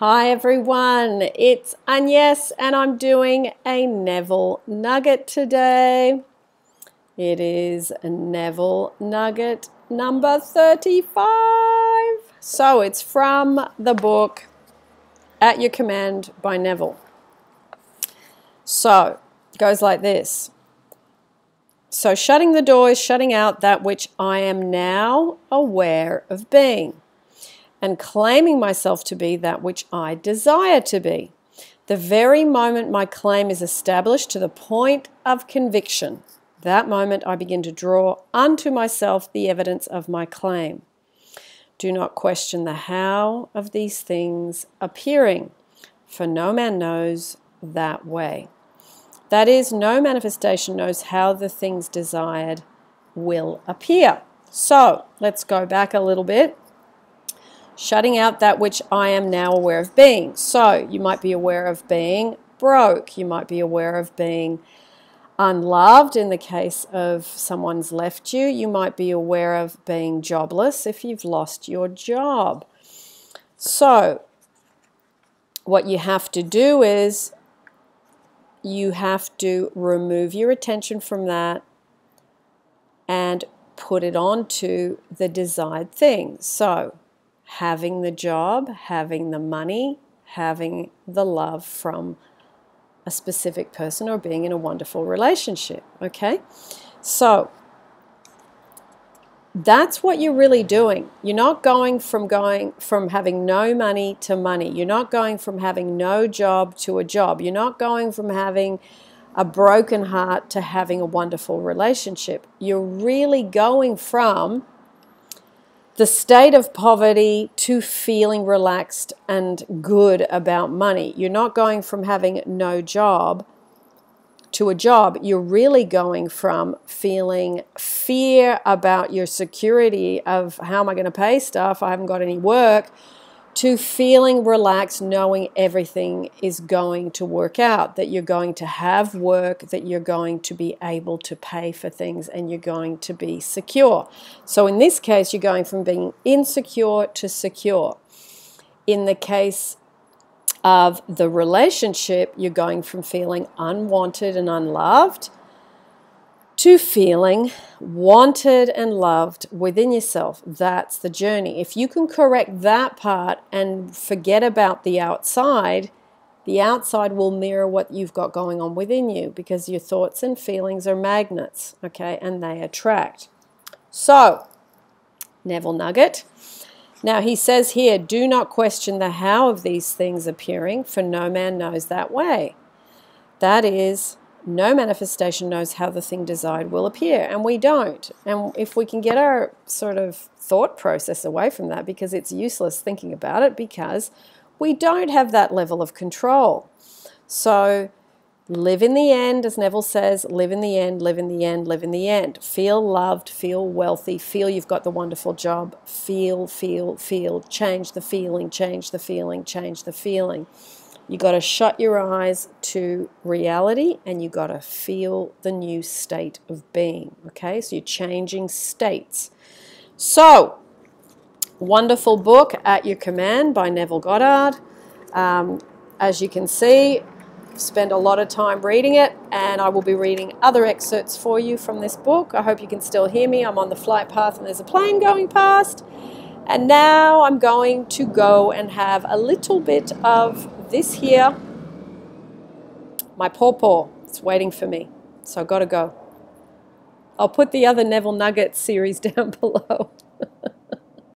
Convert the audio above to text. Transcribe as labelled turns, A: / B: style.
A: Hi everyone, it's Agnes and I'm doing a Neville Nugget today. It is Neville Nugget number 35. So it's from the book At Your Command by Neville. So it goes like this. So shutting the door is shutting out that which I am now aware of being and claiming myself to be that which I desire to be. The very moment my claim is established to the point of conviction, that moment I begin to draw unto myself the evidence of my claim. Do not question the how of these things appearing, for no man knows that way. That is, no manifestation knows how the things desired will appear. So let's go back a little bit shutting out that which I am now aware of being. So you might be aware of being broke, you might be aware of being unloved in the case of someone's left you, you might be aware of being jobless if you've lost your job. So, what you have to do is you have to remove your attention from that and put it onto the desired thing. So, having the job, having the money, having the love from a specific person or being in a wonderful relationship. Okay? So that's what you're really doing. You're not going from going from having no money to money. You're not going from having no job to a job. You're not going from having a broken heart to having a wonderful relationship. You're really going from the state of poverty to feeling relaxed and good about money. You're not going from having no job to a job. You're really going from feeling fear about your security of how am I going to pay stuff? I haven't got any work to feeling relaxed, knowing everything is going to work out, that you're going to have work, that you're going to be able to pay for things, and you're going to be secure. So, in this case, you're going from being insecure to secure. In the case of the relationship, you're going from feeling unwanted and unloved to feeling wanted and loved within yourself. That's the journey. If you can correct that part and forget about the outside, the outside will mirror what you've got going on within you because your thoughts and feelings are magnets, okay, and they attract. So, Neville Nugget. Now he says here, do not question the how of these things appearing, for no man knows that way. That is, no manifestation knows how the thing desired will appear, and we don't. And if we can get our sort of thought process away from that, because it's useless thinking about it, because we don't have that level of control. So, live in the end, as Neville says, live in the end, live in the end, live in the end. Feel loved, feel wealthy, feel you've got the wonderful job, feel, feel, feel, change the feeling, change the feeling, change the feeling. You got to shut your eyes to reality and you got to feel the new state of being. Okay, so you're changing states. So, wonderful book at your command by Neville Goddard. Um, as you can see, spend a lot of time reading it, and I will be reading other excerpts for you from this book. I hope you can still hear me. I'm on the flight path, and there's a plane going past. And now I'm going to go and have a little bit of this here, my pawpaw, it's waiting for me. So I've got to go. I'll put the other Neville Nuggets series down below.